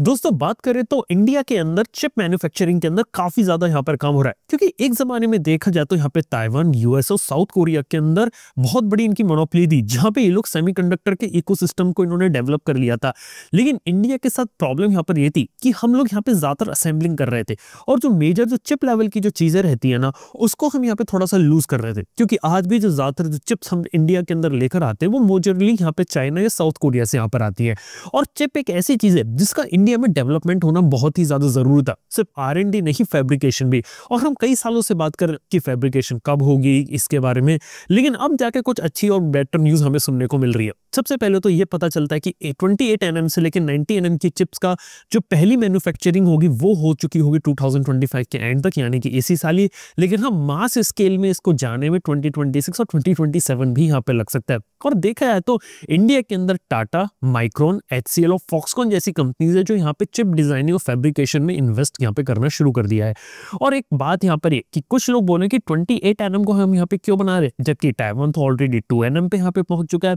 दोस्तों, बात करें तो इंडिया के अंदर चिप मैन्युफैक्चरिंग के अंदर काफ़ी ज़्यादा यहाँ पर काम हो रहा है। क्योंकि एक जमाने में देखा जाए तो यहाँ पे ताइवान यूएस और साउथ कोरिया के अंदर बहुत बड़ी इनकी मोनोपली थी, जहाँ पे ये लोग सेमीकंडक्टर के इकोसिस्टम को इन्होंने डेवलप कर लिया था। लेकिन इंडिया के साथ प्रॉब्लम यहाँ पर ये थी कि हम लोग यहाँ पे ज़्यादातर असेंबलिंग कर रहे थे और जो मेजर जो चिप लेवल की जो चीज़ें रहती है ना, उसको हम यहाँ पे थोड़ा सा लूज कर रहे थे। क्योंकि आज भी जो ज़्यादातर जो चिप्स हम इंडिया के अंदर लेकर आते हैं, वो मोजरली यहाँ पे चाइना या साउथ कोरिया से यहाँ पर आती है। और चिप एक ऐसी चीज़ है जिसका इंडिया में डेवलपमेंट होना बहुत ही ज़्यादा ज़रूरी था। सिर्फ़ आर एन डी नहीं फेब्रिकेशन भी। और हम कई सालों से बात कर कि फेब्रिकेशन कब होगी, इसके बारे में। लेकिन अब जाके कुछ अच्छी और बेटर न्यूज़ हमें सुनने को मिल रही है। सबसे पहले तो ये पता चलता है कि ट्वेंटी एट एन से लेकर नाइनटी एन की चिप्स का जो पहली मैन्युफैक्चरिंग होगी, वो हो चुकी होगी 2025 के एंड तक, यानी कि इसी साल ही लेकिन हम मास स्केल में इसको जाने में 2026 और 2027 भी यहाँ पे लग सकता है। और देखा जाए तो इंडिया के अंदर टाटा माइक्रोन एच और फॉक्सकॉन जैसी कंपनीज़ है जो यहाँ पे चिप डिज़ाइनिंग और फैब्रिकेशन में इन्वेस्ट यहाँ पे करना शुरू कर दिया है। और एक बात यहाँ पर ये कि कुछ लोग बोले कि 28 एनएम को हम यहाँ पे क्यों बना रहे जबकि टाइवन तो ऑलरेडी 2 एनएम पे यहाँ पे पहुँच चुका है।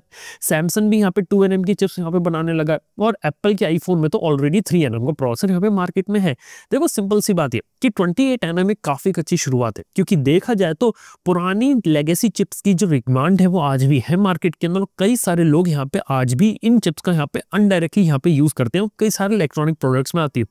सैमसंग भी यहाँ पे 2 एनएम की चिप्स यहाँ पे बनाने लगा और एप्पल के आईफोन में तो ऑलरेडी 3 एनएम का प्रोसेसर यहाँ पे मार्केट में है। देखो सिंपल सी बात है कि 28 एनएम एक काफ़ी अच्छी शुरुआत है। क्योंकि देखा जाए तो पुरानी लेगेसी चिप्स की जो डिमांड है वो आज भी है मार्केट के अंदर कई सारे लोग यहाँ पे आज भी इन चिप्स का यहाँ पे अनडायरेक्टली यहाँ पे यूज़ करते हैं कई सारे इलेक्ट्रॉनिक प्रोडक्ट्स में आती है।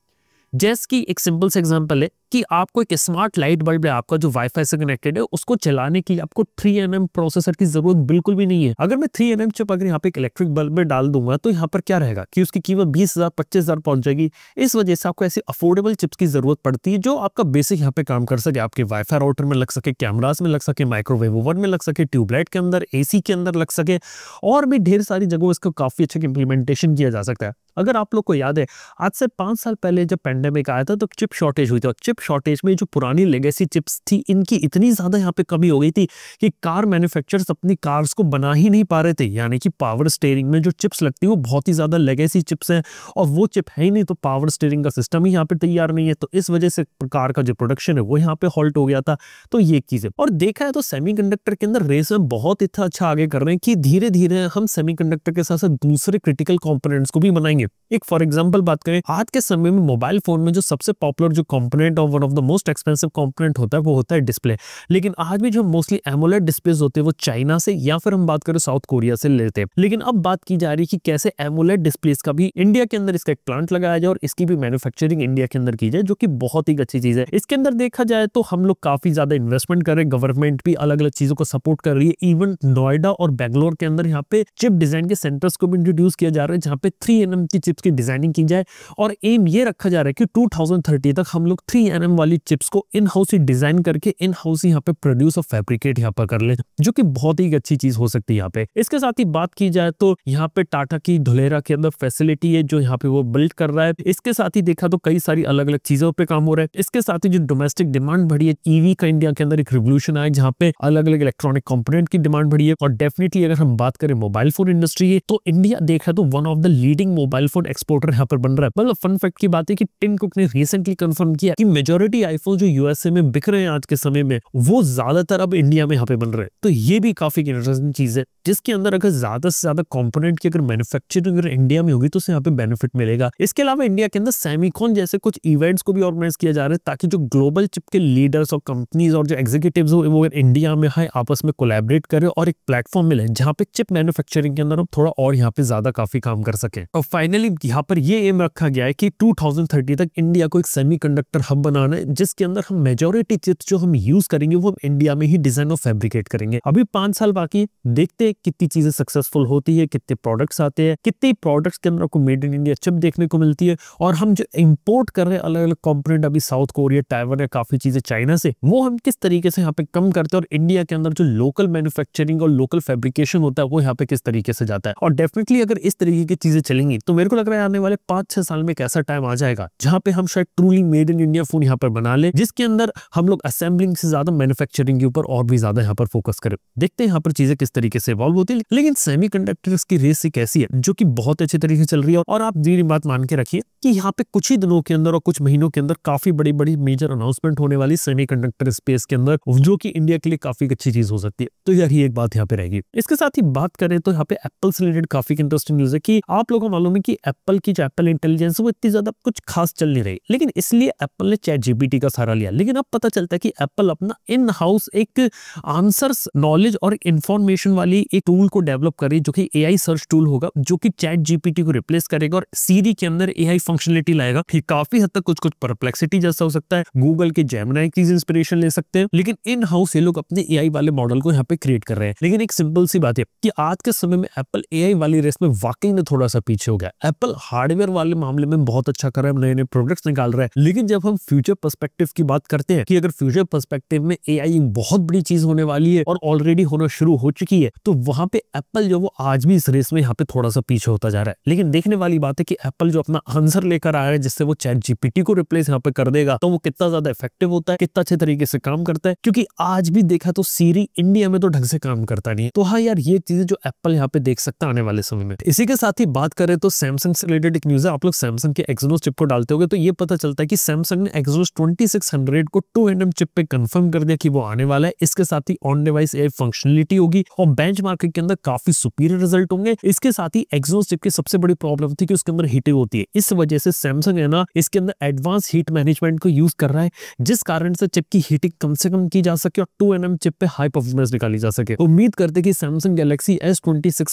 जैस की एक सिंपल से एग्ज़ाम्पल है कि आपको एक स्मार्ट लाइट बल्ब है, आपका जो वाईफाई से कनेक्टेड है, उसको चलाने के लिए आपको 3 एन प्रोसेसर की ज़रूरत बिल्कुल भी नहीं है। अगर मैं 3 एन चिप अगर यहाँ पे एक इलेक्ट्रिक बल्ब में डाल दूँगा तो यहाँ पर क्या रहेगा कि उसकी कीमत बीस हज़ार, पच्चीस हज़ार पहुँच जाएगी। इस वजह से आपको ऐसी अफोर्डेबल चिप्स की ज़रूरत पड़ती है, जो आपका बेसिक यहाँ पे काम कर सके। आपके वाईफाई राउटर में लग सके कैमराज में लग सके माइक्रोवेव ओवन में लग सके ट्यूबलाइट के अंदर एसी के अंदर लग सके, और भी ढेर सारी जगहों इसको काफ़ी अच्छे इंप्लीमेंटेशन किया जा सकता है। अगर आप लोग को याद है, आज से पाँच साल पहले जब पेंडेमिक आया था तो चिप शॉर्टेज हुई थी, और चिप शॉर्टेज में जो पुरानी लेगेसी चिप्स थी, इनकी इतनी ज़्यादा यहाँ पे कमी हो गई थी कि कार मैन्युफैक्चरर्स अपनी कार्स को बना ही नहीं पा रहे थे। यानी कि पावर स्टेयरिंग में जो चिप्स लगती है, वो बहुत ही ज़्यादा लेगेसी चिप्स हैं और वो चिप है ही नहीं तो पावर स्टेयरिंग का सिस्टम ही यहाँ पे तैयार नहीं है। तो इस वजह से कार का जो प्रोडक्शन है, वो यहाँ पे हॉल्ट हो गया था। तो ये चीज़। है और देखा है तो सेमी के अंदर रेस में बहुत इतना अच्छा आगे कर रहे हैं कि धीरे धीरे हम सेमी के साथ साथ दूसरे क्रिटिकल कॉम्पोनेंट्स को भी बनाएँगे। एक फॉर एग्ज़ाम्पल बात करें, आज के समय में मोबाइल फ़ोन में जो सबसे पॉपुलर जो कॉम्पोनेंट और one of the most expensive component होता है, वो होता है डिस्प्ले लेकिन आज भी जो मोस्टली एमोलेट डिस्प्ले होते हैं, वो चाइना से या फिर हम बात करें साउथ कोरिया से लेते हैं. लेकिन अब बात की जा रही है कि कैसे एमोलेट डिस्प्ले का भी इंडिया के अंदर इसका एक प्लांट लगाया जाए और इसकी भी मैन्युफैक्चरिंग इंडिया के अंदर की जाए, जो कि बहुत ही अच्छी चीज़ है. इसके अंदर देखा जाए तो हम लोग काफ़ी ज़्यादा इन्वेस्टमेंट कर रहे हैं. गवर्नमेंट भी अलग अलग चीज़ों को सपोर्ट कर रही है. इवन नोएडा और बैंगलोर के अंदर यहाँ पे चिप डिज़ाइन के सेंटर्स को भी इंट्रोड्यूस किया जा रहा है, जहाँ पे थ्री एन की चिप्स की डिज़ाइनिंग की जाए. और एम ये रखा जा रहा है कि 2030 तक हम लोग 3 एनएम वाली चिप्स को इन हाउस ही डिज़ाइन करके इन हाउस यहाँ पे प्रोड्यूस और फैब्रिकेट यहाँ पर कर ले, जो की बहुत ही अच्छी चीज़ हो सकती है यहाँ पे। इसके साथ ही बात की जाए तो यहाँ पे टाटा की धुलेरा के अंदर फैसिलिटी है जो यहाँ पे वो बिल्ड कर रहा है। इसके साथ ही देखा तो कई सारी अलग अलग चीज़ों पर काम हो रहा है। इसके साथ ही जो डोमेस्टिक डिमांड बढ़ी है ईवी का इंडिया के अंदर एक रिवोल्यूशन आया जहाँ पे अलग अलग इलेक्ट्रॉनिक कंपोनेंट की डिमांड बढ़ी है। और डेफिनेटली अगर हम बात करें मोबाइल फ़ोन इंडस्ट्री है तो इंडिया देखा तो one of the leading mobile phone exporter यहाँ पर बन रहा है। मतलब फन फैक्ट की बात है कि टिन कुक ने रिसेंटली कंफर्म किया कि मेजोरिटी आईफोन जो यूएसए में बिक रहे हैं आज के समय में, वो ज़्यादातर अब इंडिया में यहाँ पे बन रहे हैं। तो ये भी काफ़ी इंटरेस्टिंग चीज़ है, जिसके अंदर अगर ज़्यादा से ज़्यादा कंपोनेंट की अगर मैन्युफैक्चरिंग अगर इंडिया में होगी तो उसे यहाँ पे बेनिफिट मिलेगा। इसके अलावा इंडिया के अंदर सेमिकॉन जैसे कुछ इवेंट्स को भी ऑर्गेनाइज किया जा रहा है, ताकि जो ग्लोबल चिप के लीडर्स और कंपनीज़ और जो एग्जीक्यूटिव हो, वो इंडिया में है, आपस में कोलेबरेट करे और एक प्लेटफॉर्म मिले, जहाँ पे चिप मैन्युफैक्चरिंग के अंदर हम थोड़ा और यहाँ पे ज़्यादा काफ़ी काम कर सके। और फाइनली यहाँ पर ये एम रखा गया है कि 2030 तक इंडिया को एक सेमीकंडक्टर हब बनाना है, जिसके अंदर हम मेजोरिटी चिप्स जो हम यूज़ करेंगे, वो हम इंडिया में ही डिज़ाइन और फैब्रिकेट करेंगे। अभी पाँच साल बाकी देखते हैं कितनी चीज़ें सक्सेसफुल होती है, कितने प्रोडक्ट्स आते हैं, कितने प्रोडक्ट्स के अंदर आपको मेड इन इंडिया चिप देखने को मिलती है, और हम जो इम्पोर्ट कर रहे हैं अलग अलग कॉम्पोनेंट अभी साउथ कोरिया टाइवन या काफ़ी चीज़ें चाइना से, वो हम किस तरीके से यहाँ पे कम करते हैं और इंडिया के अंदर जो लोकल मैन्युफैक्चरिंग और लोकल फेब्रिकेशन होता है, वो यहाँ पे किस तरीके से जाता है। और डेफिनेटली अगर इस तरीके की चीज़ें चलेंगी तो मेरे को लग रहा है आने वाले पाँच छह साल में एक ऐसा टाइम आ जाएगा, जहाँ पे हम शायद truly made in India phone यहाँ पर बना ले, जिसके अंदर हम लोग असेंबलिंग से ज़्यादा मैन्युफैक्चरिंग के ऊपर और भी ज़्यादा यहाँ पर फोकस करें। देखते हैं यहाँ पर चीज़ें किस तरीके से इवॉल्व होती है। लेकिन सेमी की रेस एक ऐसी है, जो की बहुत अच्छे तरीके से चल रही है। और आप मेरी बात मान के रखिए कि यहाँ पे कुछ ही दिनों के अंदर और कुछ महीनों के अंदर काफ़ी बड़ी बड़ी मेजर अनाउंसमेंट होने वाली सेमीकंडक्टर स्पेस के अंदर, जो कि इंडिया के लिए काफ़ी अच्छी चीज़ हो सकती है। तो यही एक बात यहाँ पे रहेगी। इसके साथ ही बात करें तो यहाँ पे एप्पल से रिलेटेड काफ़ी इंटरेस्टिंग न्यूज़ है कि आप लोगों को मालूम है कि एप्पल की जो एप्पल इंटेलिजेंस वो इतनी ज़्यादा कुछ खास चल नहीं रही। लेकिन इसलिए एप्पल ने चैट जीपीटी का सहारा लिया। लेकिन अब पता चलता है कि एप्पल अपना इन हाउस एक आंसर्स नॉलेज और इंफॉर्मेशन वाली एक टूल को डेवलप करे जो कि ए सर्च टूल होगा, जो कि चैट जीपीटी को रिप्लेस करेगा और सीरी के अंदर ए फंक्शनलिटी लाएगा। ठीक काफ़ी हद तक कुछ कुछ परप्लेक्सिटी जैसा हो सकता है। गूगल के जेमनाई की इंस्पिरेशन ले सकते हैं। लेकिन इन हाउस ये लोग अपने एआई वाले मॉडल को यहाँ पे क्रिएट कर रहे हैं। लेकिन एक सिंपल सी बात है कि आज के समय में एप्पल ए वाली रेस में वाकई में थोड़ा सा पीछे हो गया। एप्पल हार्डवेयर वाले मामले में बहुत अच्छा कर रहा है नए नए प्रोडक्ट्स निकाल रहा है। लेकिन जब हम फ्यूचर परस्पेक्टिव की बात करते हैं कि अगर फ्यूचर परस्पेक्टिव में एआई एक बहुत बड़ी चीज़ होने वाली है और ऑलरेडी होना शुरू हो चुकी है तो वहाँ पे एप्पल जो वो आज भी इस रेस में यहाँ पे थोड़ा सा पीछे होता जा रहा है। लेकिन देखने वाली बात है कि एप्पल जो अपना आंसर लेकर आया है, जिससे वो चैट जीपीटी को रिप्लेस यहाँ पे कर देगा तो वो कितना ज़्यादा इफ़ेक्टिव होता है, कितना अच्छे तरीके से काम करता है, क्योंकि आज भी देखा तो सीरी इंडिया में तो ढंग से काम करता नहीं है। तो हाँ यार, ये चीज़ें जो एप्पल यहाँ पे देख सकता आने वाले समय में। इसी के साथ ही बात करें तो सैमसंग से रिलेटेड एक न्यूज़ है, आप लोग सैमसंग के एक्सनोस चिप को डालते हो तो ये पता चलता है कि सैमसंग ने एक्सनोस ट्वेंटी को टू एन चिप पे कंफर्म कर दिया कि वो आने वाला है। इसके साथ ही ऑन डिवाइस ए फंक्शनलिटी होगी और बेंच के अंदर काफ़ी सुपीरियर रिज़ल्ट होंगे। इसके साथ ही एक्सोस चिप की सबसे बड़ी प्रॉब्लम थी कि उसके अंदर हीटिंग होती है। इस वजह से सैमसंग है ना, इसके अंदर एडवांस हीट मैनेजमेंट को यूज़ कर रहा है, जिस कारण से चिप की हीटिंग कम से कम की जा सके और टू एन चिप पे हाई परफॉर्मेंस निकाली जा सके। उम्मीद करते कि सैमसंग गैलेक्सी एस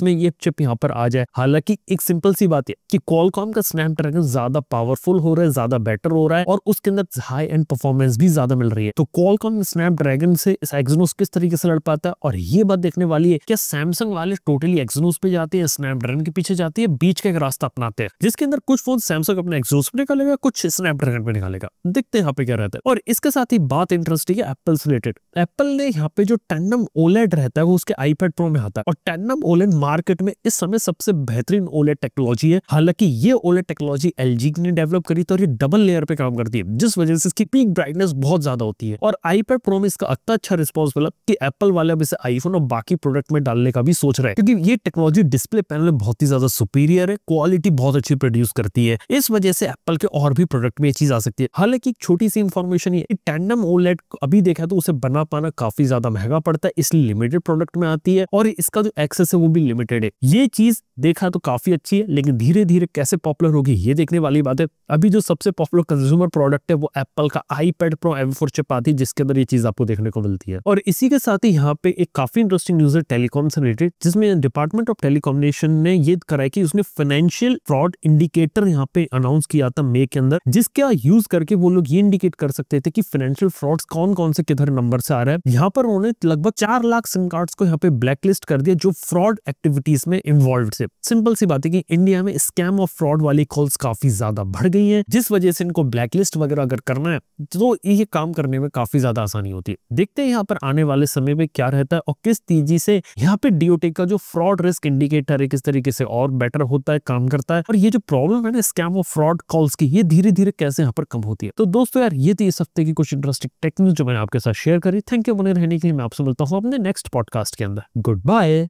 में ये चिप यहाँ पर आ जाए। हालाँकि एक सिंपल सी बात है कि कॉलकॉम का स्नैपड्रैगन ज़्यादा पावरफुल हो रहा है, ज़्यादा बेटर हो रहा है और उसके अंदर हाई एंड परफॉर्मेंस भी ज़्यादा मिल रही है। तो कॉलकॉम स्नैपड्रैगन से इस एक्सनोस किस तरीके से लड़ पाता है? और ये बात देखने वाली है, क्या सैमसंग वाले टोटली एक्सनोस पे जाते हैं स्नैपड्रैगन के पीछे जाती है, बीच का एक रास्ता अपनाते हैं, जिसके अंदर कुछ फ़ोन सैमसंग अपने एक्सोस पे निकालेगा, कुछ स्नैपड्रैगन पे निकालेगा। देखते हैं यहाँ पे क्या रहता है। और इसके साथ ही बात इंटरेस्टिंग है एप्पल से रिलेटेड एप्पल ने यहाँ पे जो टेंडम ओलेट रहता है, वो उसके आईपैड प्रो में आता है। और टेंडम ओलेट मार्केट में इस समय सबसे बेहतरीन ओलेट टेक्नोलॉजी है। हालाँकि ये ओलेड टेक्नोलॉजी LG ने डेवलप करी तो ये डबल लेयर पे काम करती है जिस वजह से इसकी पीक ब्राइटनेस बहुत ज़्यादा होती है। और आईपैड प्रो में इसका इतना अच्छा रिस्पॉन्स मिला कि एप्पल वाले अब इसे आईफोन और बाकी प्रोडक्ट में डालने का भी सोच रहे हैं। क्योंकि ये टेक्नोलॉजी डिस्प्ले पैनल में बहुत ही ज़्यादा सुपीरियर है क्वालिटी बहुत अच्छी प्रोड्यूस करती है। इस वजह से एप्पल के और भी प्रोडक्ट में ये चीज़ आ सकती है। हालाँकि छोटी सी इन्फॉर्मेशन ये टैंडम ओलेट अभी देखा तो उसे बना पाना काफ़ी ज़्यादा महँगा पड़ता है, इसलिए लिमिटेड प्रोडक्ट में आती है। और इसका जो एक्सेस है वो भी लिमिटेड है। ये चीज़ देखा तो काफ़ी अच्छी है, लेकिन धीरे धीरे कैसे पॉपुलर होगी ये देखने वाली बात है। अभी जो सबसे पॉपुलर कंज्यूमर प्रोडक्ट है वो एप्पल का iPad pro M four chip आती है, जिसके अंदर ये चीज़ आपको देखने को मिलती है। और इसी के साथ ही यहाँ पे एक काफ़ी इंटरेस्टिंग न्यूज़ है टेलीकॉम से रिलेटेड जिसमें डिपार्टमेंट ऑफ़ टेलीकॉम्युनिकेशन ने ये कराया कि उसने फाइनेंशियल फ्रॉड इंडिकेटर यहाँ पे अनाउंस किया था मे के अंदर, जिसका यूज़ करके वो लोग ये इंडिकेट कर सकते थे कि फाइनेंशियल फ्रॉड्स कौन कौन से किधर नंबर से आ रहा है। यहाँ पर उन्होंने लगभग चार लाख सिम कार्ड को यहाँ पे ब्लैकलिस्ट कर दिया, जो फ्रॉड एक्टिविटीज़ में इन्वॉल्व थे। सिंपल सी बात है कि इंडिया में स्कैम और फ्रॉड वाली कॉल्स काफ़ी ज़्यादा बढ़ गई है, जिस वजह से इनको ब्लैकलिस्ट वगैरह अगर करना है तो ये काम करने में काफ़ी ज़्यादा आसानी होती है। देखते हैं यहाँ पर आने वाले समय में क्या रहता है और किस तेज़ी से यहाँ पे डीओटी का जो फ्रॉड रिस्क इंडिकेटर है, किस तरीके से और बेटर होता है, काम करता है। और ये जो प्रॉब्लम है ना स्कैम और फ्रॉड कॉल्स की, ये धीरे धीरे कैसे यहाँ पर कम होती है? तो दोस्तों यार, ये थी इस हफ़्ते की कुछ इंटरेस्टिंग टेक्निक जो मैंने आपके साथ शेयर करी। थैंक यू बने रहने के लिए, मैं आपसे मिलता हूँ अपने नेक्स्ट पॉडकास्ट के अंदर। Good bye